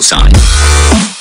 Sign.